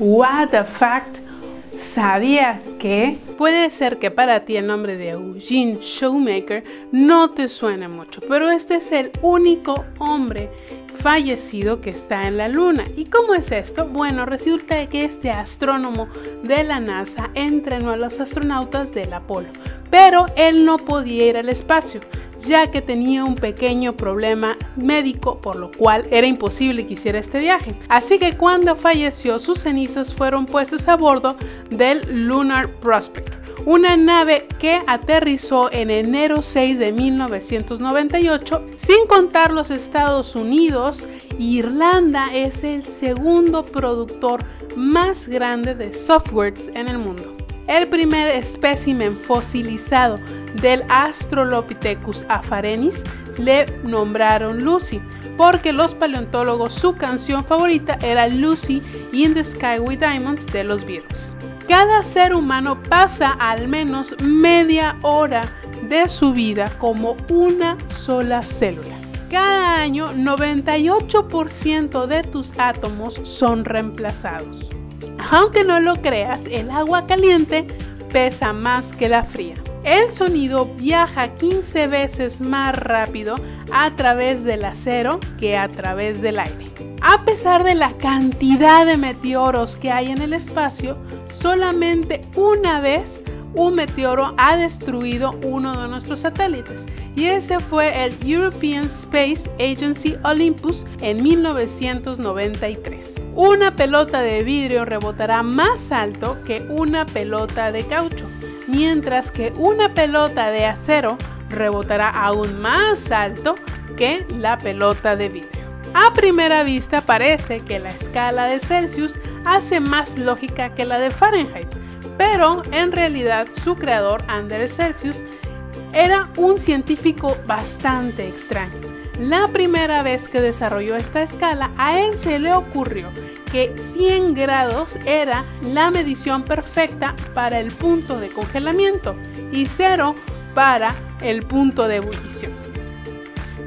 What the fact? ¿Sabías que? Puede ser que para ti el nombre de Eugene Shoemaker no te suene mucho, pero este es el único hombre fallecido que está en la Luna. ¿Y cómo es esto? Bueno, resulta que este astrónomo de la NASA entrenó a los astronautas del Apolo, pero él no podía ir al espacio ya que tenía un pequeño problema médico por lo cual era imposible que hiciera este viaje. Así que cuando falleció sus cenizas fueron puestas a bordo del Lunar Prospector una nave que aterrizó en enero 6 de 1998. Sin contar los Estados Unidos, Irlanda es el segundo productor más grande de softwares en el mundo. El primer espécimen fosilizado del Australopithecus afarenis le nombraron Lucy, porque los paleontólogos su canción favorita era Lucy in the Sky with Diamonds de los Beatles. Cada ser humano pasa al menos media hora de su vida como una sola célula. Cada año 98% de tus átomos son reemplazados. Aunque no lo creas, el agua caliente pesa más que la fría. El sonido viaja 15 veces más rápido a través del acero que a través del aire. A pesar de la cantidad de meteoros que hay en el espacio, solamente una vez un meteoro ha destruido uno de nuestros satélites y ese fue el European Space Agency Olympus en 1993. Una pelota de vidrio rebotará más alto que una pelota de caucho, mientras que una pelota de acero rebotará aún más alto que la pelota de vidrio. A primera vista parece que la escala de Celsius hace más lógica que la de Fahrenheit, pero en realidad su creador, Anders Celsius, era un científico bastante extraño. La primera vez que desarrolló esta escala, a él se le ocurrió que 100 grados era la medición perfecta para el punto de congelamiento y 0 para el punto de ebullición.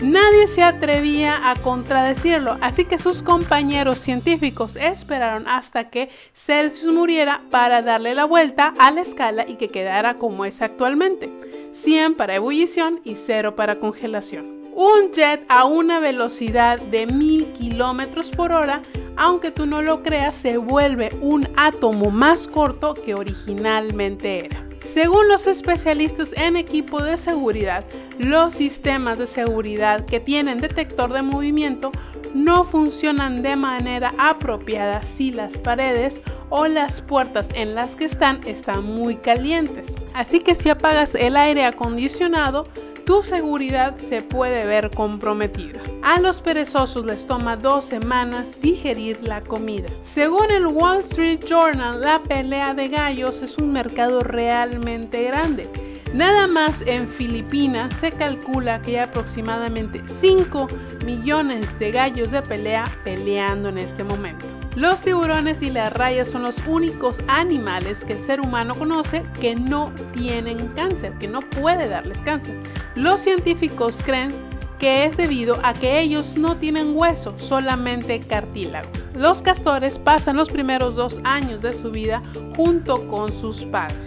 Nadie se atrevía a contradecirlo, así que sus compañeros científicos esperaron hasta que Celsius muriera para darle la vuelta a la escala y que quedara como es actualmente, 100 para ebullición y 0 para congelación. Un jet a una velocidad de 1000 kilómetros por hora, aunque tú no lo creas, se vuelve un átomo más corto que originalmente era. Según los especialistas en equipo de seguridad, los sistemas de seguridad que tienen detector de movimiento no funcionan de manera apropiada si las paredes o las puertas en las que están están muy calientes. Así que si apagas el aire acondicionado, tu seguridad se puede ver comprometida. A los perezosos les toma dos semanas digerir la comida. Según el Wall Street Journal, la pelea de gallos es un mercado realmente grande. Nada más en Filipinas se calcula que hay aproximadamente 5 millones de gallos de pelea peleando en este momento. Los tiburones y las rayas son los únicos animales que el ser humano conoce que no tienen cáncer, que no puede darles cáncer. Los científicos creen que es debido a que ellos no tienen hueso, solamente cartílago. Los castores pasan los primeros dos años de su vida junto con sus padres.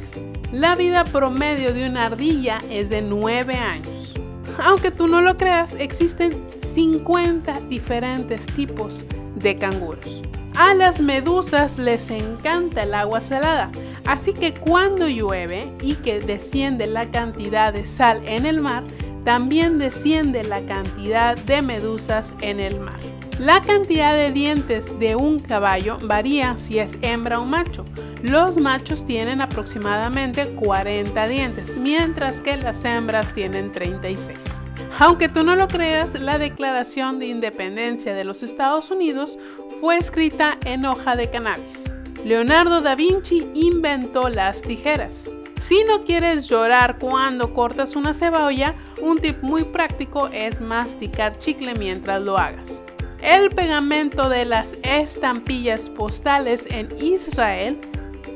La vida promedio de una ardilla es de 9 años. Aunque tú no lo creas, existen 50 diferentes tipos de canguros. A las medusas les encanta el agua salada, así que cuando llueve y que desciende la cantidad de sal en el mar, también desciende la cantidad de medusas en el mar. La cantidad de dientes de un caballo varía si es hembra o macho. Los machos tienen aproximadamente 40 dientes, mientras que las hembras tienen 36. Aunque tú no lo creas, la Declaración de Independencia de los Estados Unidos fue escrita en hoja de cannabis. Leonardo da Vinci inventó las tijeras. Si no quieres llorar cuando cortas una cebolla, un tip muy práctico es masticar chicle mientras lo hagas. El pegamento de las estampillas postales en Israel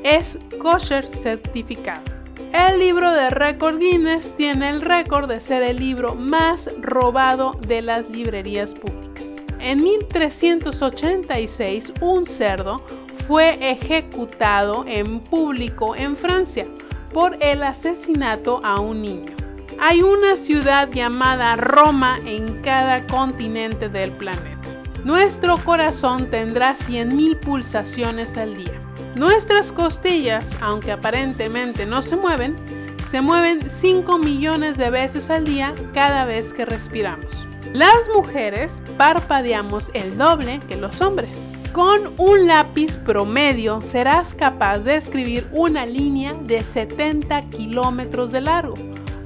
es kosher certificado. El libro de récord Guinness tiene el récord de ser el libro más robado de las librerías públicas. En 1386, un cerdo fue ejecutado en público en Francia por el asesinato a un niño. Hay una ciudad llamada Roma en cada continente del planeta. Nuestro corazón tendrá 100.000 pulsaciones al día. Nuestras costillas, aunque aparentemente no se mueven, se mueven 5 millones de veces al día cada vez que respiramos. Las mujeres parpadeamos el doble que los hombres. Con un lápiz promedio serás capaz de escribir una línea de 70 kilómetros de largo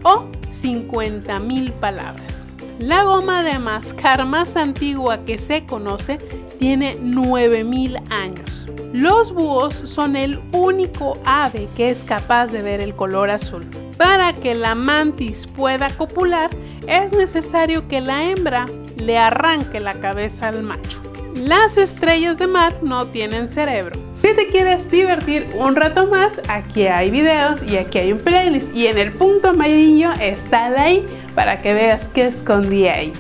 o 50 mil palabras. La goma de mascar más antigua que se conoce tiene 9000 años. Los búhos son el único ave que es capaz de ver el color azul. Para que la mantis pueda copular, es necesario que la hembra le arranque la cabeza al macho. Las estrellas de mar no tienen cerebro. Si te quieres divertir un rato más, aquí hay videos y aquí hay un playlist. Y en el punto amarillo está la I para que veas que escondí ahí.